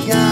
forgot.